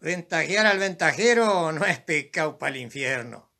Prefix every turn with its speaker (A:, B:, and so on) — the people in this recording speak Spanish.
A: Ventajear al ventajero no es pecado para el infierno.